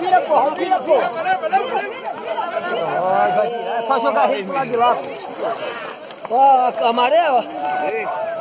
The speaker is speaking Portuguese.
Vira, porra, vira, porra. É só jogar a rede pro lado de lá. Ó, amarela. Sim.